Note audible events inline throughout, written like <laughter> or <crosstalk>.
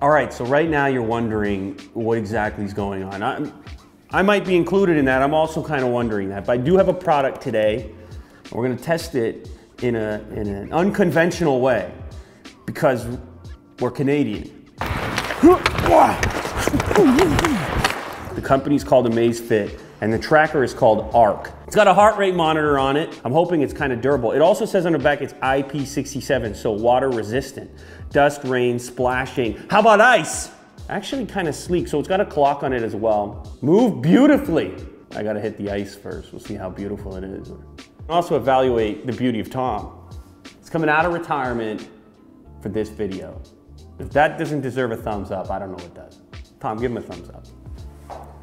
All right, so right now you're wondering what exactly is going on. i I might be included in that. I'm also kind of wondering that. But I do have a product today. We're gonna test it in, a, in an unconventional way because we're Canadian. The company's called Amazfit and the tracker is called ARC. It's got a heart rate monitor on it. I'm hoping it's kind of durable. It also says on the back it's IP67, so water resistant. Dust, rain, splashing. How about ice? Actually kind of sleek, so it's got a clock on it as well. Move beautifully. I gotta hit the ice first. We'll see how beautiful it is. Also evaluate the beauty of Tom. It's coming out of retirement for this video. If that doesn't deserve a thumbs up, I don't know what does. Tom, give him a thumbs up.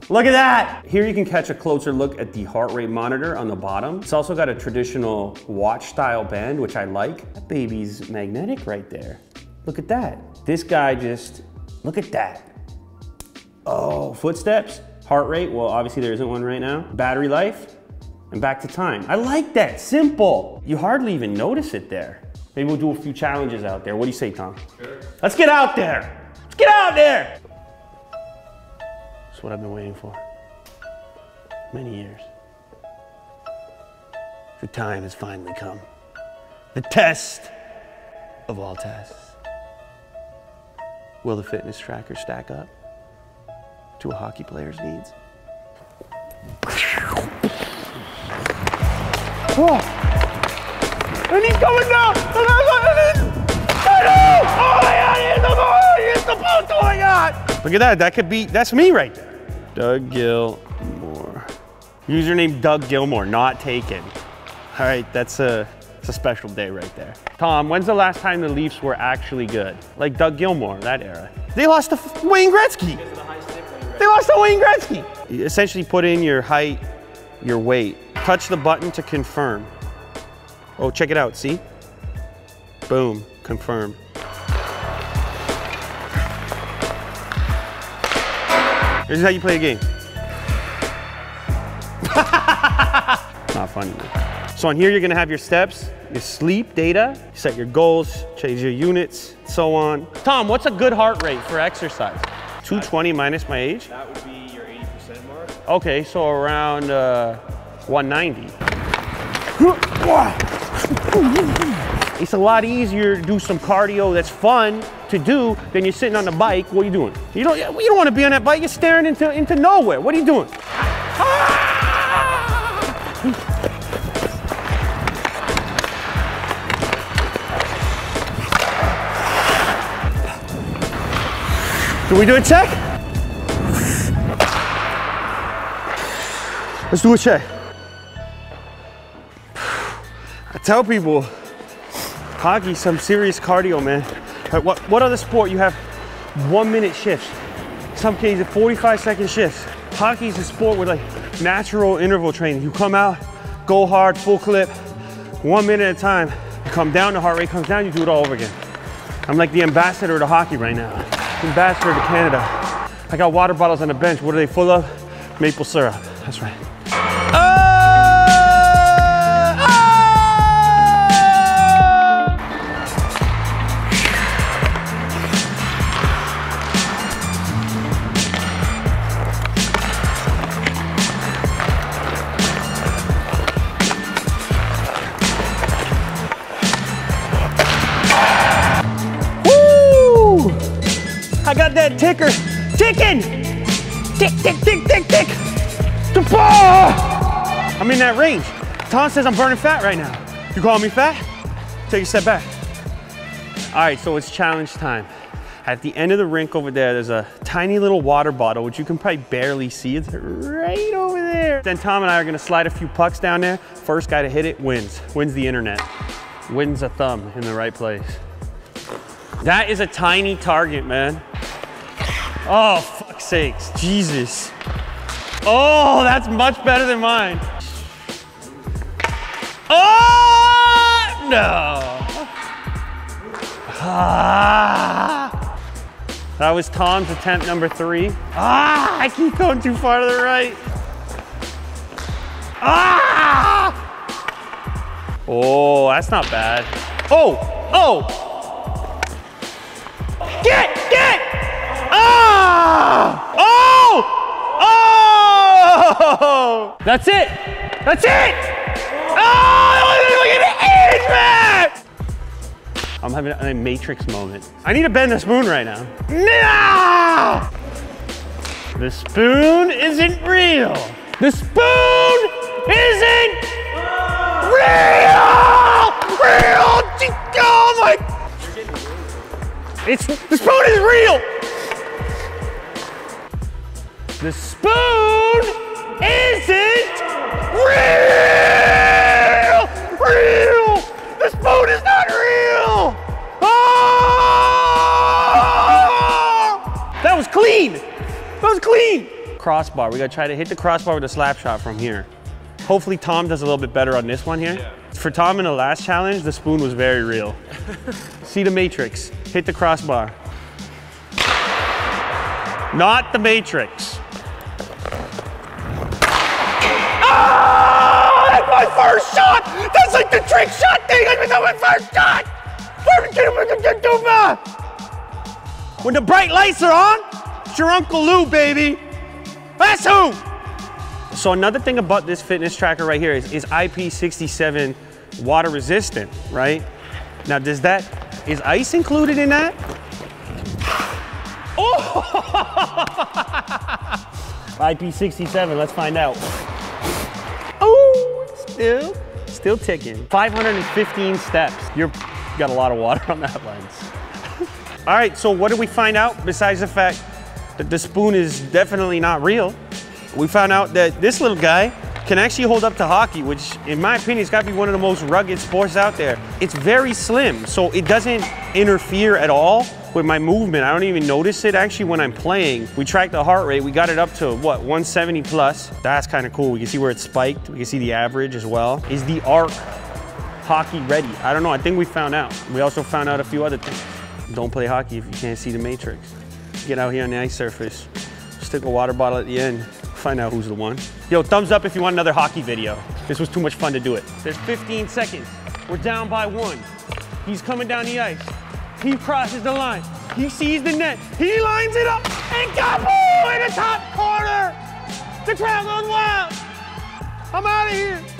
Look at that! Here you can catch a closer look at the heart rate monitor on the bottom. It's also got a traditional watch style band, which I like. That baby's magnetic right there. Look at that. This guy just, look at that. Oh, footsteps, heart rate, well obviously there isn't one right now. Battery life, and back to time. I like that, simple. You hardly even notice it there. Maybe we'll do a few challenges out there. What do you say, Tom? Sure. Let's get out there. Let's get out there. That's what I've been waiting for. Many years. The time has finally come. The test of all tests. Will the fitness tracker stack up to a hockey player's needs? Oh. And he's coming down! And I'm Oh my god, he hit the ball! He hit the post! Oh my god! Look at that, that could be, that's me right there. Doug Gilmour. Username Doug Gilmour, not taken. All right, that's a, that's a special day right there. Tom, when's the last time the Leafs were actually good? Like Doug Gilmour, that era. They lost to Wayne Gretzky. They lost to Wayne Gretzky. You essentially put in your height, your weight. Touch the button to confirm. Oh, check it out, see? Boom, confirm. This is how you play a game. <laughs> Not funny. Man. So on here, you're gonna have your steps, your sleep data, set your goals, change your units, so on. Tom, what's a good heart rate for exercise? 220 minus my age? That would be your 80% mark. Okay, so around uh, 190. <laughs> It's a lot easier to do some cardio that's fun to do than you're sitting on the bike. What are you doing? You don't, you don't want to be on that bike. You're staring into, into nowhere. What are you doing? Can we do a check? Let's do a check. <sighs> I tell people Hockey, some serious cardio, man. Uh, what, what other sport you have one minute shifts? Some cases 45 second shifts. Hockey is a sport with like natural interval training. You come out, go hard, full clip, one minute at a time. You come down, the heart rate comes down, you do it all over again. I'm like the ambassador to hockey right now. Ambassador to Canada. I got water bottles on the bench. What are they full of? Maple syrup. That's right. I ticker ticking. Tick, tick, tick, tick, tick. I'm in that range. Tom says I'm burning fat right now. You call me fat? Take a step back. All right, so it's challenge time. At the end of the rink over there, there's a tiny little water bottle, which you can probably barely see. It's right over there. Then Tom and I are gonna slide a few pucks down there. First guy to hit it wins, wins the internet. Wins a thumb in the right place. That is a tiny target, man. Oh, fuck sakes, Jesus. Oh, that's much better than mine. Oh, no. Ah. That was Tom's attempt number three. Ah, I keep going too far to the right. Ah! Oh, that's not bad. Oh, oh! That's it! That's it! Oh! I'm having a matrix moment. I need to bend the spoon right now. No! The spoon isn't real. The spoon isn't real! Real! Oh my! It's, the spoon is real! The spoon was clean! That was clean! Crossbar, we gotta try to hit the crossbar with a slap shot from here. Hopefully Tom does a little bit better on this one here. Yeah. For Tom in the last challenge, the spoon was very real. <laughs> See the matrix, hit the crossbar. Not the matrix. Ah! That's my first shot! That's like the trick shot thing! That's my first shot! When the bright lights are on, it's your Uncle Lou, baby! That's who! So another thing about this fitness tracker right here is, is IP67 water resistant, right? Now does that, is ice included in that? Oh! <laughs> IP67, let's find out. Oh, still, still ticking. 515 steps. You're, you got a lot of water on that lens. All right, so what did we find out besides the fact that the spoon is definitely not real? We found out that this little guy can actually hold up to hockey, which in my opinion has got to be one of the most rugged sports out there. It's very slim, so it doesn't interfere at all with my movement. I don't even notice it actually when I'm playing. We tracked the heart rate. We got it up to what, 170 plus. That's kind of cool. We can see where it spiked. We can see the average as well. Is the arc hockey ready? I don't know. I think we found out. We also found out a few other things. Don't play hockey if you can't see the matrix. Get out here on the ice surface. Stick a water bottle at the end. Find out who's the one. Yo, thumbs up if you want another hockey video. This was too much fun to do it. There's 15 seconds. We're down by one. He's coming down the ice. He crosses the line. He sees the net. He lines it up and Gabu in the top corner. The crowd goes wild. I'm out of here.